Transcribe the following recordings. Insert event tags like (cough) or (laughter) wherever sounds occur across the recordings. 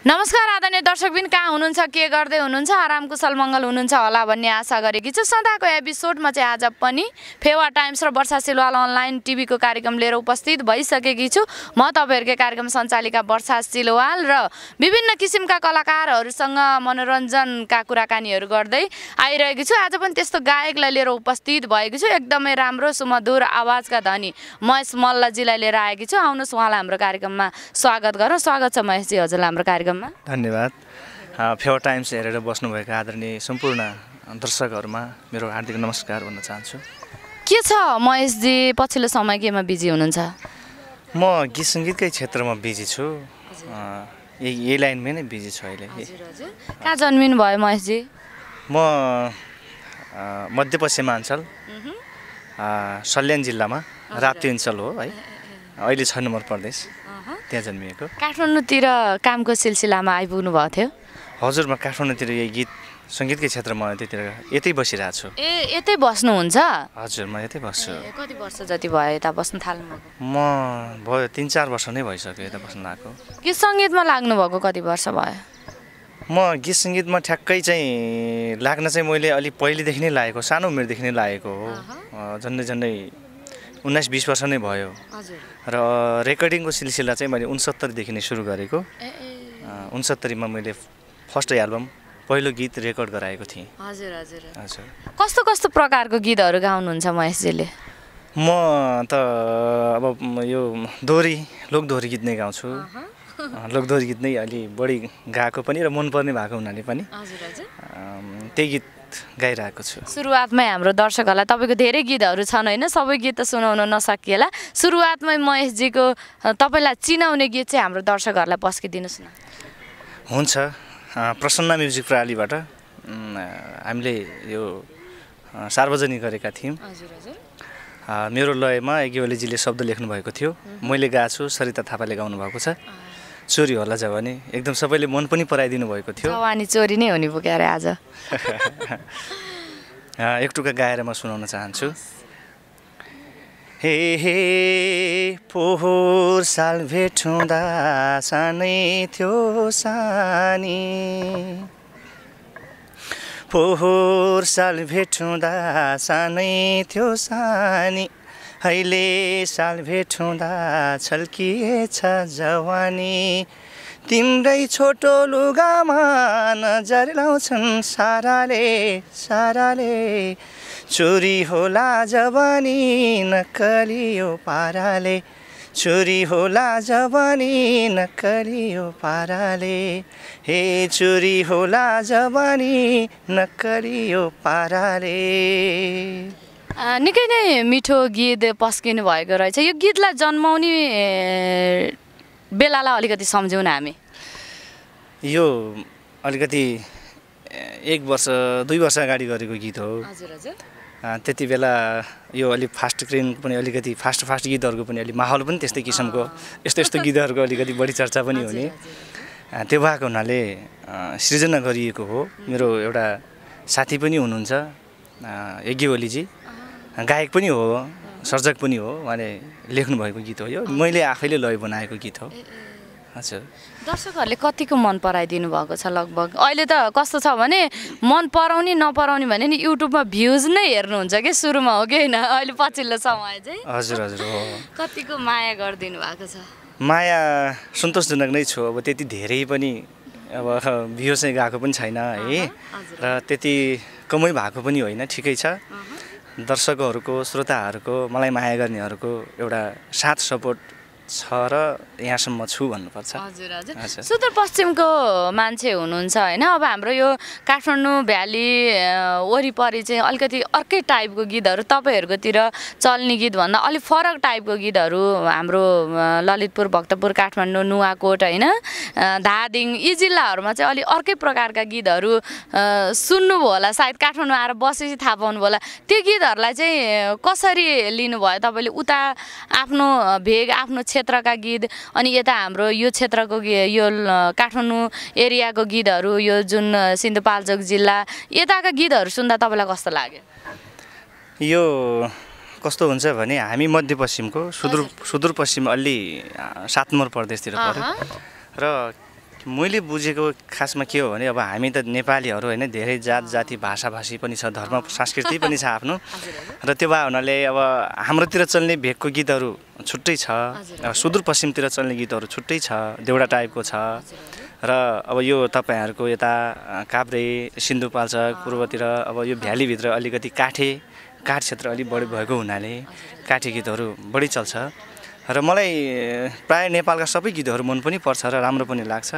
नमस्कार आदरणीय दर्शकबिन कहाँ हुनुहुन्छ के गर्दै हुनुहुन्छ आराम कुशल मङ्गल हुनुहुन्छ होला भन्ने आशा गरेकी छु। सदाको एपिसोडमा चाहिँ आज पनि फेवा टाइम्स र वर्षा सिलवाल अनलाइन टिभीको कार्यक्रम लिएर उपस्थित भइसकेकी छु। म तपाईँहरूकै कार्यक्रम सञ्चालिका वर्षा सिलवाल र विभिन्न किसिमका कलाकारहरूसँग मनोरञ्जनका कुराकानीहरू गर्दै आइरहेकी छु। आज पनि त्यस्तो गायकलाई लिएर उपस्थित भएको छु। एकदमै राम्रो सुमधुर आवाजका धनी महेश मल्लजीलाई लिएर आएकी छु। आउनुहोस् उहाँलाई हाम्रो कार्यक्रममा स्वागत गरौँ। स्वागत छ महेशजी हजुरलाई हाम्रो कार्यक्रममा धन्यवाद। फेवर टाइम्स हेरेर बस्नुभएका आदरणीय सम्पूर्ण दर्शकहरूमा मेरो हार्दिक नमस्कार भन्न चाहन्छु। के छ महेशजी? पछिल्लो समय केमा बिजी हुनुहुन्छ? म गीत सङ्गीतकै क्षेत्रमा बिजी छु। यही यही लाइनमै नै बिजी छु अहिले। कहाँ जन्मिनु भयो महेशजी? म मध्यपश्चिमाञ्चल सल्यान जिल्लामा। राप्ती अञ्चल हो है। अहिले छ नम्बर प्रदेश। त्यहाँ जन्मिएको? काठमाडौँतिर कामको सिलसिलामा आइपुग्नु भएको थियो। हजुर म काठमाडौँतिर यही गीत सङ्गीतकै क्षेत्रमा यतैतिर यतै बसिरहेको छु। ए यतै बस्नुहुन्छ? हजुर म यतै बस्छु। कति वर्ष जति भयो यता बस्नु थाल्नु म भयो तिन चार वर्ष नै भइसक्यो यता बस्न आएको। गीत सङ्गीतमा लाग्नु भएको कति वर्ष भयो? म गीत सङ्गीतमा ठ्याक्कै चाहिँ लाग्न चाहिँ मैले अलिक पहिलेदेखि नै लागेको सानो उमेरदेखि नै लागेको हो। झन्डै झन्डै उन्नाइस बिस वर्ष नै भयो। र रेकर्डिङको सिलसिला चाहिँ मैले उनसत्तरीदेखि नै सुरु गरेको। उनसत्तरीमा मैले फर्स्ट एल्बम पहिलो गीत रेकर्ड गराएको थिएँ। हजुर हजुर। हजुर। कस्तो कस्तो प्रकारको गीतहरू गाउनुहुन्छ महेशजीले म त अब यो दोहोरी लोकदोहोरी गीत नै गाउँछु। लोकदोहोरी गीत नै अलि बढी गाएको पनि र मनपर्ने भएको हुनाले पनि। त्यही गीत गाइरहेको छु। सुरुवातमै हाम्रो दर्शकहरूलाई तपाईँको धेरै गीतहरू छन् होइन? सबै गीत त सुनाउन नसकिएला। सुरुवातमै महेशजीको तपाईँलाई चिनाउने गीत चाहिँ हाम्रो दर्शकहरूलाई पस्किदिनुहोस् न। हुन्छ। प्रसन्न म्युजिक प्रणालीबाट हामीले यो सार्वजनिक गरेका थियौँ। हजुर हजुर। अँ, मेरो लयमा एगिवलीजीले शब्द लेख्नुभएको थियो। मैले गाएको छु सरिता थापाले गाउनु भएको छ चोरी होला जवानी एकदम सबैले मन पनि पराइदिनु भएको थियो। जवानी चोरी नै हुने पुग्यो अरे आज (laughs) एक टुक्का गाएर म सुनाउन चाहन्छु। हे हे पोहोर साल भेट हुँदा सानै थियो सानी। पोहोर साल भेट हुँदा सानै थियो सानी। अहिले साल भेट हुँदा छल्किएछ जवानी। तिम्रै छोटो लुगामा नजर लाउँछन् साराले साराले। चोरी होला जवानी नकलियो पाराले। चोरी होला जवानी नकलियो पाराले। हे चोरी होला जवानी नकलियो पाराले। निकै नै मिठो गीत पस्किनु भएको रहेछ। यो गीतलाई जन्माउने बेलालाई अलिकति सम्झौँ न हामी। यो अलिकति एक वर्ष दुई वर्ष अगाडि गरेको गीत हो। हजुर हजुर। त्यति बेला यो अलिक फास्ट क्रेनको पनि अलिकति फास्ट फास्ट गीतहरूको पनि अलिक माहौल पनि त्यस्तै किसिमको यस्तो यस्तो गीतहरूको अलिकति बढी चर्चा पनि हुने। त्यो भएको हुनाले सृजना गरिएको हो। मेरो एउटा साथी पनि हुनुहुन्छ यज्ञ ओलीजी। गायक पनि हो सर्जक पनि हो उहाँले लेख्नुभएको गीत हो यो। मैले आफैले लय बनाएको गीत हो। हजुर। दर्शकहरूले कतिको मन पराइदिनु भएको छ लगभग? अहिले त कस्तो छ भने मन पराउने नपराउने भने नि युट्युबमा भ्युज नै हेर्नुहुन्छ कि सुरुमा हो कि होइन? अहिले पछिल्लो समय चाहिँ। हजुर हजुर हो। (laughs) कतिको माया गरिदिनु भएको छ? माया सन्तोषजनक नै छु। अब त्यति धेरै पनि अब भ्यू चाहिँ गएको पनि छैन है। र त्यति कमै भएको पनि होइन ठिकै छ। दर्शकहरूको श्रोताहरूको मलाई माया गर्नेहरूको एउटा साथ सपोर्ट छ र यहाँसम्म छु भन्नुपर्छ। हजुर हजुर। सुदूरपश्चिमको मान्छे हुनुहुन्छ होइन? अब हाम्रो यो काठमाडौँ भ्याली वरिपरि चाहिँ अलिकति अर्कै टाइपको गीतहरू तपाईँहरूकोतिर चल्ने गीतभन्दा अलिक फरक टाइपको गीतहरू हाम्रो ललितपुर भक्तपुर काठमाडौँ नुवाकोट होइन? धादिङ यी जिल्लाहरूमा चाहिँ अलिक अर्कै प्रकारका गीतहरू सुन्नुभयो होला। सायद काठमाडौँ आएर बसेपछि थाहा पाउनु होला। त्यो गीतहरूलाई चाहिँ कसरी लिनुभयो? तपाईँले उता आफ्नो भेग आफ्नो क्षेत्रका गीत अनि यता हाम्रो यो क्षेत्रको यो काठमाडौँ एरियाको गीतहरू यो जुन सिन्धुपाल्चोक जिल्ला यताका गीतहरू सुन्दा तपाईँलाई कस्तो लाग्यो? यो कस्तो हुन्छ भने हामी मध्यपश्चिमको सुदूर सुदूरपश्चिम अलि आ, सात नम्बर प्रदेशतिर पऱ्यो र मैले बुझेको खासमा के हो भने अब हामी त नेपालीहरू होइन धेरै जात जाति भाषाभाषी पनि छ धर्म संस्कृति पनि छ आफ्नो। (laughs) र त्यो भए हुनाले अब हाम्रोतिर चल्ने भेगको गीतहरू छुट्टै छ। अब सुदूरपश्चिमतिर चल्ने गीतहरू छुट्टै छ देउडा टाइपको छ। र अब यो तपाईँहरूको यता काभ्रे सिन्धुपाल्चोक पूर्वतिर अब यो भ्यालीभित्र अलिकति काठे काठ क्षेत्र अलिक बढी भएको हुनाले काठे गीतहरू बढी चल्छ। र मलाई प्राय नेपालका सबै गीतहरू मन पनि पर्छ र राम्रो पनि लाग्छ।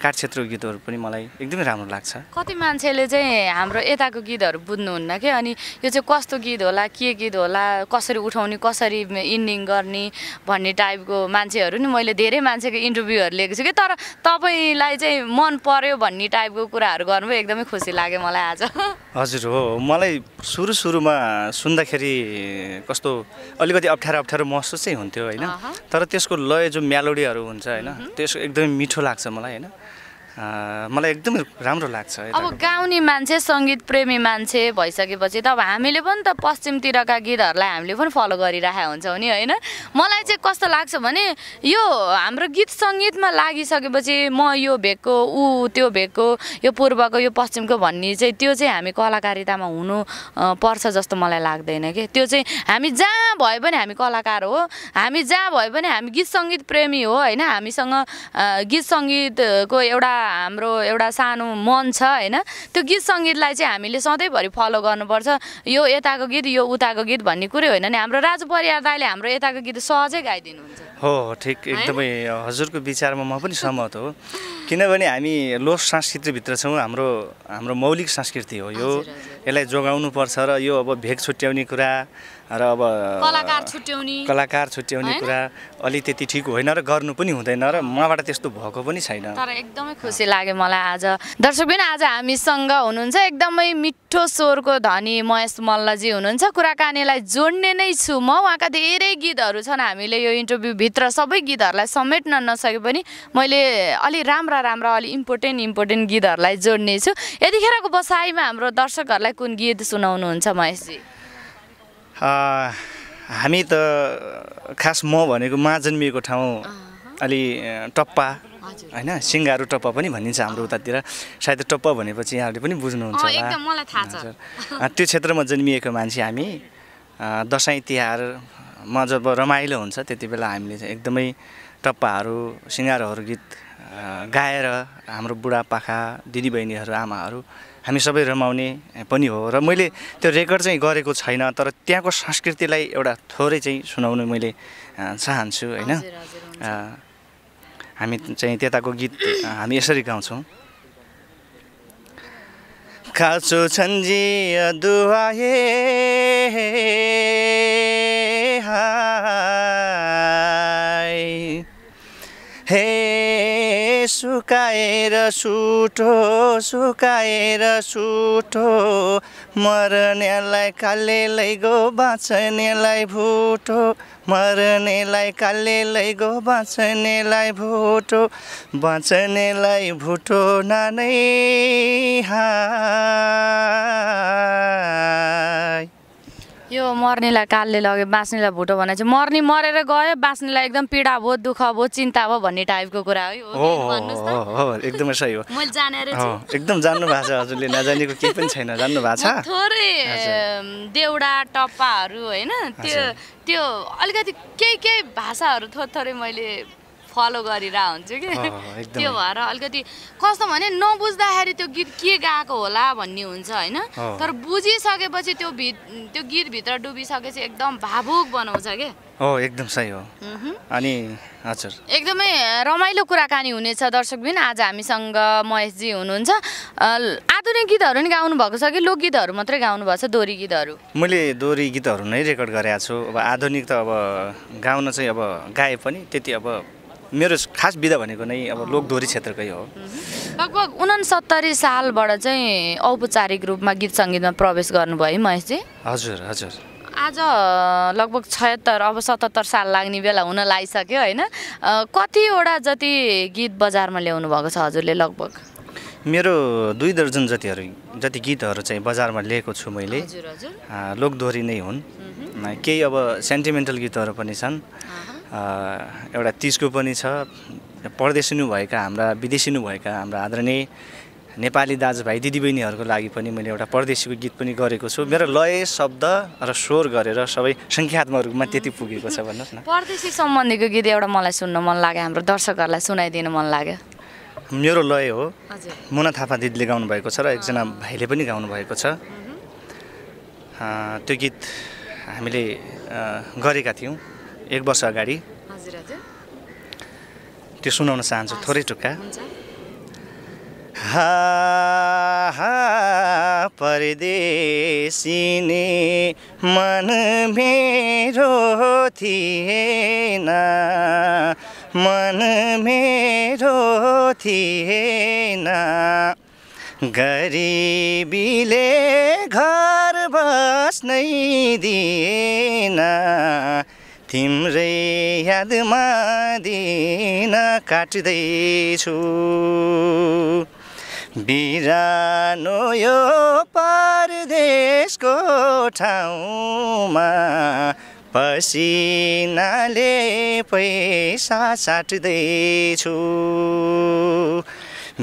काठ क्षेत्रको गीतहरू पनि मलाई एकदमै राम्रो लाग्छ। कति मान्छेले चाहिँ हाम्रो यताको गीतहरू बुझ्नुहुन्न कि? अनि यो चाहिँ कस्तो गीत होला के गीत होला कसरी उठाउने कसरी इन्डिङ गर्ने भन्ने टाइपको मान्छेहरू नि मैले धेरै मान्छेको इन्टरभ्यूहरू लिएको छु कि? तर तपाईँलाई चाहिँ मन पर्यो भन्ने टाइपको कुराहरू गर्नुभयो एकदमै खुसी लाग्यो मलाई आज। (laughs) हजुर हो मलाई सुरु सुरुमा सुन्दाखेरि कस्तो अलिकति अप्ठ्यारो अप्ठ्यारो महसुस चाहिँ हुन्थ्यो होइन। तर त्यसको लय जो मेलोडीहरू हुन्छ होइन त्यसको एकदमै मिठो लाग्छ मलाई होइन। मलाई एकदमै राम्रो लाग्छ अब। गाउने मान्छे सङ्गीत प्रेमी मान्छे भइसकेपछि त अब हामीले पनि त पश्चिमतिरका गीतहरूलाई हामीले पनि फलो गरिरहेका हुन्छौँ नि होइन? मलाई चाहिँ कस्तो लाग्छ भने यो हाम्रो गीत सङ्गीतमा लागिसकेपछि म यो भेगको ऊ त्यो भेगको यो पूर्वको यो पश्चिमको भन्ने चाहिँ त्यो चाहिँ हामी कलाकारितामा हुनु पर्छ जस्तो मलाई लाग्दैन कि? त्यो चाहिँ हामी जहाँ भए पनि हामी कलाकार हो हामी जहाँ भए पनि हामी गीत सङ्गीत प्रेमी हो होइन? हामीसँग गीत सङ्गीतको एउटा हाम्रो एउटा सानो मन छ होइन? त्यो गीत सङ्गीतलाई चाहिँ हामीले सधैँभरि फलो गर्नुपर्छ। यो यताको गीत यो उताको गीत भन्ने कुरै होइन नि। हाम्रो राजु परियार दाइले हाम्रो यताको गीत सहजै गाइदिनुहुन्छ। हो ठिक। एकदमै हजुरको विचारमा म पनि सहमत हो। किनभने हामी लोक संस्कृतिभित्र छौँ। हाम्रो हाम्रो मौलिक संस्कृति हो यो। यसलाई जोगाउनु पर्छ र यो अब भेग छुट्याउने कुरा र अब कलाकार छुट्याउने। कलाकार छुट्याउने? कुरा अलि त्यति ठिक होइन र गर्नु पनि हुँदैन र मबाट त्यस्तो भएको पनि छैन। तर एकदमै खुसी लाग्यो मलाई आज। दर्शकबिन आज हामीसँग हुनुहुन्छ एकदमै मिठो स्वरको धनी महेश मल्लजी हुनुहुन्छ। कुराकानीलाई जोड्ने नै छु म। उहाँका धेरै गीतहरू छन्। हामीले यो इन्टरभ्यूभित्र सबै गीतहरूलाई समेट्न नसके पनि मैले अलि राम्रा राम्रा अलि इम्पोर्टेन्ट इम्पोर्टेन्ट गीतहरूलाई जोड्ने छु। यतिखेरको बसाइमा हाम्रो दर्शकहरूलाई कुन गीत सुनाउनुहुन्छ महेशजी? हामी त खास म भनेको मा जन्मिएको ठाउँ अलि टप्पा होइन? सिङ्गारो टप्पा पनि भनिन्छ हाम्रो उतातिर। सायद टप्पा भनेपछि यहाँहरूले पनि बुझ्नुहुन्छ त्यो क्षेत्रमा जन्मिएको मान्छे हामी। दसैँ तिहारमा जब रमाइलो हुन्छ त्यति बेला हामीले एकदमै टप्पाहरू सिँगारोहरू गीत गाएर हाम्रो बुढापाका दिदीबहिनीहरू आमाहरू हामी सबै रमाउने पनि हो। र मैले त्यो रेकर्ड चाहिँ गरेको छैन तर त्यहाँको संस्कृतिलाई एउटा थोरै चाहिँ सुनाउनु मैले चाहन्छु होइन? हामी चाहिँ त्यताको गीत हामी यसरी गाउँछौँ। काचो छन्जी दुवाए हे सुकाएर सुटो सुकाएर सुटो मर्नेलाई काले लैगो बाँच्नेलाई भुटो मर्नेलाई काले लैगो बाँच्नेलाई भुटो बाँच्नेलाई भुटो नानै हाय यो मर्नेलाई कालले लग्यो बाँच्नेलाई भुटो भने चाहिँ मर्ने मरेर गयो बाँच्नेलाई एकदम पीडा भयो दुःख भयो चिन्ता भयो भन्ने टाइपको कुरा हो हो एकदमै सही हो। एकदम जान्नु भएको छ हजुरले नजानेको केही पनि छैन जान्नु भएको छ। थोरै देउडा टप्पाहरू होइन त्यो त्यो अलिकति केही केही भाषाहरू थोरै थोरै मैले फलो गरिरहेको हुन्छु कि। (laughs) त्यो भएर अलिकति कस्तो भने नबुझ्दाखेरि त्यो गीत के गाएको होला भन्ने हुन्छ होइन। तर बुझिसकेपछि त्यो भित त्यो गीतभित्र डुबिसकेपछि एकदम भावुक बनाउँछ के? हो एकदम सही हो। अनि हजुर। एकदमै रमाइलो कुराकानी हुनेछ दर्शकबिन आज हामीसँग महेशजी हुनुहुन्छ। आधुनिक गीतहरू नि गाउनु भएको छ कि लोकगीतहरू मात्रै गाउनु भएको छ दोहोरी गीतहरू? मैले दोहोरी गीतहरू नै रेकर्ड गरेको छु। अब आधुनिक त अब गाउन चाहिँ अब गाए पनि त्यति अब मेरो खास विधा भनेको नै अब लोकदोहोरी क्षेत्रकै हो। लगभग उनसत्तरी सालबाट चाहिँ औपचारिक रूपमा गीत सङ्गीतमा प्रवेश गर्नुभयो है महेशजी? हजुर हजुर। आज लगभग छयत्तर अब सतहत्तर साल लाग्ने बेला हुन लागिसक्यो होइन। कतिवटा जति गीत बजारमा ल्याउनु भएको छ हजुरले लगभग? मेरो दुई दर्जन जतिहरू जति गीतहरू चाहिँ बजारमा लिएको छु मैले लोकदोहोरी नै हुन्। केही अब सेन्टिमेन्टल गीतहरू पनि छन्। एउटा तिजको पनि छ। परदेशिनु भएका हाम्रा विदेशिनु भएका हाम्रा आदरणीय नेपाली दाजुभाइ दिदीबहिनीहरूको लागि पनि मैले एउटा परदेशीको गीत पनि गरेको छु। मेरो लय शब्द र स्वर गरेर सबै सङ्ख्यात्मक रूपमा त्यति पुगेको छ भन्नुहोस् न। परदेशी सम्बन्धीको गीत एउटा मलाई सुन्न मन लाग्यो हाम्रो दर्शकहरूलाई सुनाइदिनु मन लाग्यो। मेरो लय हो। मुना थापा दिदीले गाउनु भएको छ र एकजना भाइले पनि गाउनु भएको छ त्यो गीत हामीले गरेका थियौँ। एक वर्ष अगाडि। त्यो सुनाउन चाहन्छु थोरै टुक्का। हा हा परदेशिने मन मेरो थिएन। मन मेरो थिएन। गरिबीले घर बस्नै दिएन। तिम्रै यादमा दिन काट्दैछु। बिरानो यो परदेशको ठाउँमा पसिनाले पैसा साट्दैछु।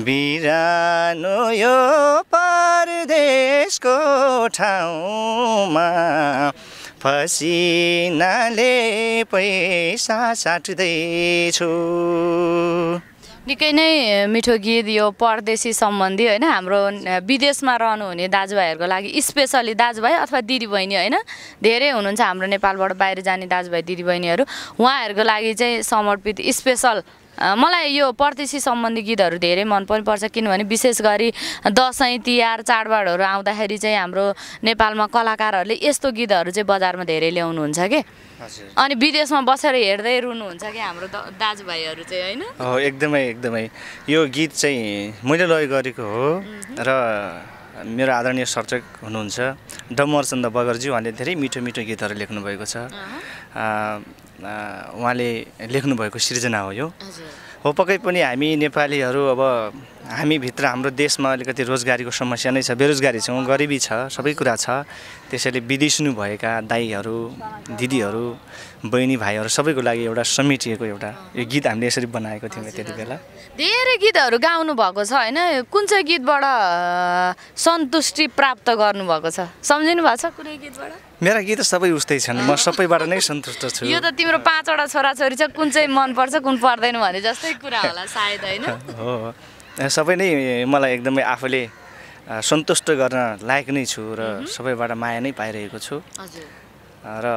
बिरानो यो परदेशको ठाउँमा पसिनाले पैसा साट्दैछु। निकै नै मिठो गीत यो परदेशी सम्बन्धी होइन? हाम्रो विदेशमा रहनुहुने दाजुभाइहरूको लागि स्पेसली दाजुभाइ अथवा दिदीबहिनी होइन? धेरै हुनुहुन्छ हाम्रो नेपालबाट बाहिर जाने दाजुभाइ दिदीबहिनीहरू। उहाँहरूको लागि चाहिँ समर्पित स्पेसल मलाई यो परदेशी सम्बन्धी गीतहरू धेरै मन पनि पर्छ किनभने विशेष गरी दसैँ तिहार चाडबाडहरू आउँदाखेरि चाहिँ हाम्रो नेपालमा कलाकारहरूले यस्तो गीतहरू चाहिँ बजारमा धेरै ल्याउनुहुन्छ कि? अनि विदेशमा बसेर हेर्दै रुनुहुन्छ कि हाम्रो दाजुभाइहरू चाहिँ होइन? हो एकदमै एकदमै। यो गीत चाहिँ मैले लय गरेको हो र मेरो आदरणीय सर्जक हुनुहुन्छ डमरचन्द बगरजी उहाँले धेरै मिठो मिठो गीतहरू लेख्नुभएको छ। उहाँले लेख्नुभएको सृजना हो यो। हो पक्कै पनि हामी नेपालीहरू अब हामीभित्र हाम्रो देशमा अलिकति रोजगारीको समस्या नै छ बेरोजगारी छौँ गरिबी छ सबै कुरा छ। त्यसैले विदेशिनु भएका दाईहरू दिदीहरू बहिनी भाइहरू सबैको लागि एउटा समेटिएको एउटा यो गीत हामीले यसरी बनाएको थियौँ त्यति बेला। धेरै गीतहरू गाउनु भएको छ होइन? कुन चाहिँ गीतबाट सन्तुष्टि प्राप्त गर्नुभएको छ? सम्झिनु भएको छ कुनै गीतबाट? मेरा गीत सबै उस्तै छन् म सबैबाट नै सन्तुष्ट छु। यो त तिम्रो पाँचवटा छोराछोरी छ कुन चाहिँ मनपर्छ कुन पर्दैन भने जस्तै कुरा होला सायद होइन? हो। सबै नै मलाई एकदमै आफूले सन्तुष्ट गर्न लायक नै छु र सबैबाट माया नै पाइरहेको छु। हजुर। र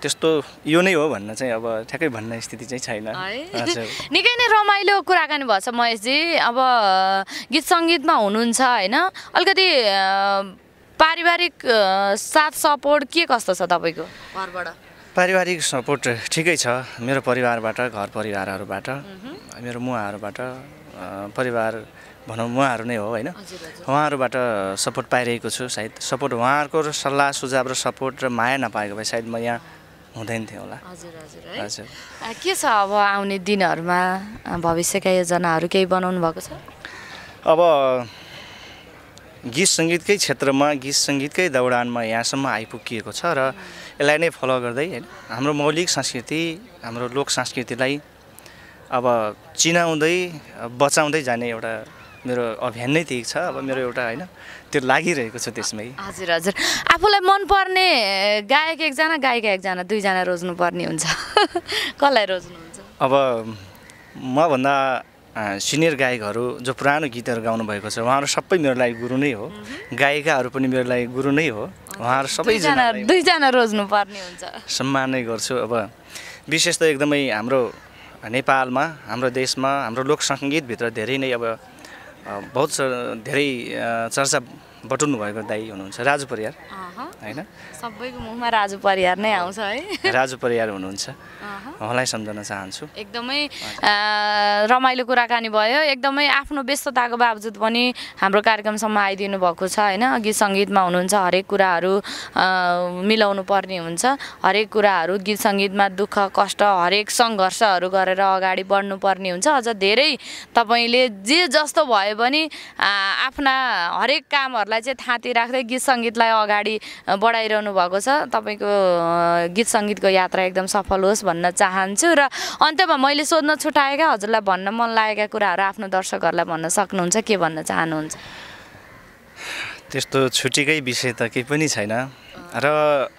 त्यस्तो यो नै हो भन्न चाहिँ अब ठ्याक्कै भन्ने स्थिति चाहिँ छैन। है? हजुर। (laughs) निकै नै रमाइलो कुराकानी भएछ महेशजी। अब गीत सङ्गीतमा हुनुहुन्छ होइन? अलिकति पारिवारिक साथ सपोर्ट के कस्तो छ तपाईँको? घरबाट। पारिवारिक सपोर्ट ठिकै छ। मेरो परिवारबाट घर परिवारहरूबाट मेरो मुवाहरूबाट परिवार भनौँ उहाँहरू नै हो होइन? उहाँहरूबाट सपोर्ट पाइरहेको छु सायद। सपोर्ट उहाँहरूको सल्लाह सुझाव र सपोर्ट र माया नपाएको भए सायद म यहाँ हुँदैन थिएँ होला। हजुर के छ अब आउने दिनहरूमा? भविष्यका योजनाहरू केही बनाउनु भएको छ? अब गीत सङ्गीतकै क्षेत्रमा गीत सङ्गीतकै दौडानमा यहाँसम्म आइपुगिएको छ र यसलाई नै फलो गर्दै होइन? हाम्रो मौलिक संस्कृति हाम्रो लोक संस्कृतिलाई अब चिनाउँदै बचाउँदै जाने एउटा मेरो अभियान नै त्यही छ। अब मेरो एउटा होइन त्यो लागिरहेको छ त्यसमै। हजुर हजुर। आफूलाई मनपर्ने गायक एकजना गायिका एकजना दुईजना रोज्नुपर्ने हुन्छ। (laughs) कसलाई रोज्नुहुन्छ? अब मभन्दा सिनियर गायकहरू जो पुरानो गीतहरू गाउनुभएको छ उहाँहरू सबै मेरो लागि गुरु नै हो। गायिकाहरू पनि मेरो लागि गुरु नै हो। उहाँहरू सबैजना दुईजना रोज्नुपर्ने हुन्छ। सम्मान नै गर्छु। अब विशेष त एकदमै हाम्रो नेपालमा हाम्रो देशमा हाम्रो लोक सङ्गीतभित्र धेरै नै अब बहुत धेरै चर्चा बटुल्नु भएको दाई हुनुहुन्छ राजु परियार। होइन? सबैको मुखमा राजु परियार नै आउँछ है। राजु परियार हुनुहुन्छ। उहाँलाई सम्झन चाहन्छु। एकदमै रमाइलो कुराकानी भयो। एकदमै आफ्नो व्यस्तताको बावजुद पनि हाम्रो कार्यक्रमसम्म आइदिनु भएको छ होइन? गीत सङ्गीतमा हुनुहुन्छ हरेक कुराहरू मिलाउनु पर्ने हुन्छ। हरेक कुराहरू गीत सङ्गीतमा दुःख कष्ट हरेक सङ्घर्षहरू गरेर अगाडि बढ्नु पर्ने हुन्छ। अझ धेरै तपाईँले जे जस्तो भए पनि आफ्ना हरेक कामहरूलाई गीतहरूलाई चाहिँ थाँती राख्दै गीत सङ्गीतलाई अगाडि बढाइरहनु भएको छ। तपाईँको गीत सङ्गीतको यात्रा एकदम सफल होस् भन्न चाहन्छु र अन्त्यमा मैले सोध्न छुट्याएका हजुरलाई भन्न मन लागेका कुराहरू आफ्नो दर्शकहरूलाई भन्न सक्नुहुन्छ के भन्न चाहनुहुन्छ? त्यस्तो छुट्टीकै विषय त केही पनि छैन। र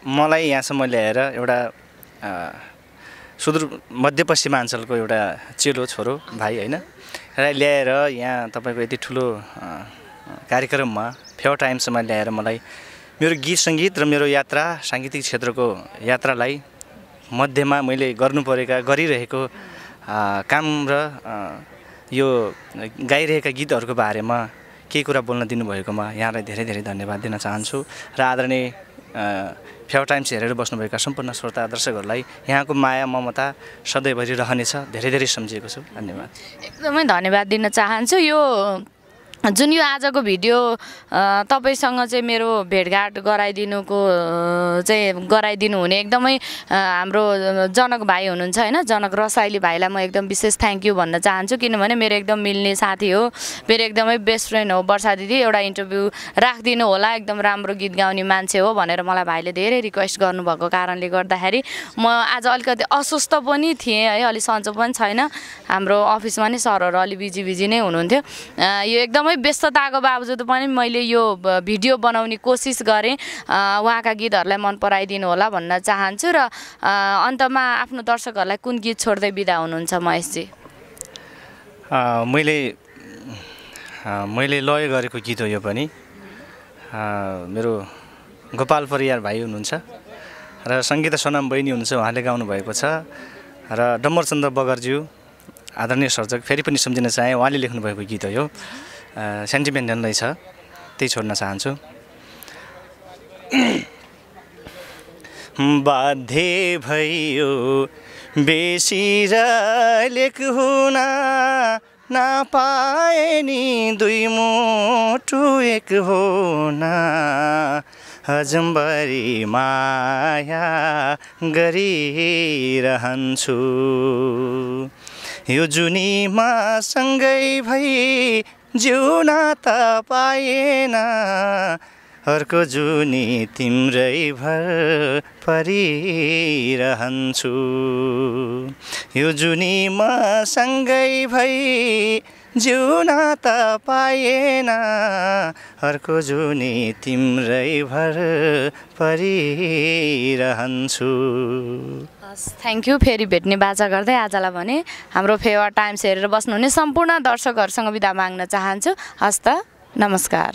मलाई यहाँसम्म ल्याएर एउटा सुदूर मध्यपश्चिमाञ्चलको एउटा चेलो छोरो भाइ होइन र ल्याएर यहाँ तपाईँको यति ठुलो कार्यक्रममा फेवा टाइमसम्म ल्याएर मलाई मेरो गीत सङ्गीत र मेरो यात्रा साङ्गीतिक क्षेत्रको यात्रालाई मध्येमा मैले गर्नु परेका गरिरहेको काम र यो गाइरहेका गीतहरूको बारेमा केही कुरा बोल्न दिनुभएकोमा यहाँलाई धेरै धेरै धन्यवाद दिन चाहन्छु र आदरणीय फेवा टाइम्स हेरेर बस्नुभएका सम्पूर्ण श्रोता दर्शकहरूलाई यहाँको माया ममता सधैँभरि रहनेछ। धेरै धेरै सम्झिएको छु। धन्यवाद। एकदमै धन्यवाद दिन चाहन्छु। यो जुन यो आजको भिडियो तपाईँसँग चाहिँ मेरो भेटघाट गराइदिनुको चाहिँ गराइदिनु हुने एकदमै हाम्रो जनक भाइ हुनुहुन्छ होइन जनक रसाइली भाइलाई म एकदम विशेष थ्याङ्क यू भन्न चाहन्छु। किनभने मेरो एकदम मिल्ने साथी हो मेरो एकदमै बेस्ट फ्रेन्ड हो वर्षा दिदी एउटा इन्टरभ्यू राखिदिनु होला एकदम राम्रो गीत गाउने मान्छे हो भनेर मलाई भाइले धेरै रिक्वेस्ट गर्नुभएको कारणले गर्दाखेरि म आज अलिकति अस्वस्थ पनि थिएँ है अलिक सन्चो पनि छैन। हाम्रो अफिसमा नै सरहरू अलि बिजी बिजी नै हुनुहुन्थ्यो। यो एकदमै व्यस्तताको बावजुद पनि मैले यो भिडियो बनाउने कोसिस गरेँ। उहाँका गीतहरूलाई मन पराइदिनु होला भन्न चाहन्छु र अन्तमा आफ्नो दर्शकहरूलाई कुन गीत छोड्दै बिदा हुनुहुन्छ महेशजी? मैले मैले लय गरेको गीत हो यो पनि। मेरो गोपाल परियार भाइ हुनुहुन्छ र सङ्गीता सोनाम बहिनी हुनुहुन्छ उहाँले गाउनु भएको छ र डम्बरचन्द्र बगरज्यू आदरणीय सर्जक फेरि पनि सम्झिन चाहेँ उहाँले लेख्नुभएको गीत हो यो। सेन्टिमेन्टलै छ त्यही छोड्न चाहन्छु। बाध्य भयो लेख हुन नपाए नि दुई मुटु एक हुन। हजम्बरी माया गरिरहन्छु। यो जुनीमा सँगै भई जिउन त पाएन अर्को जुनी तिम्रै भर परिरहन्छु। यो जुनीमा सँगै भई जिउन त पाएन अर्को जुनी तिम्रै भर परिरहन्छु। हस् थ्याङ्क यू फेरि भेट्ने बाचा गर्दै आजलाई भने हाम्रो फेवा टाइम्स हेरेर बस्नुहुने सम्पूर्ण दर्शकहरूसँग बिदा माग्न चाहन्छु। हस् त नमस्कार।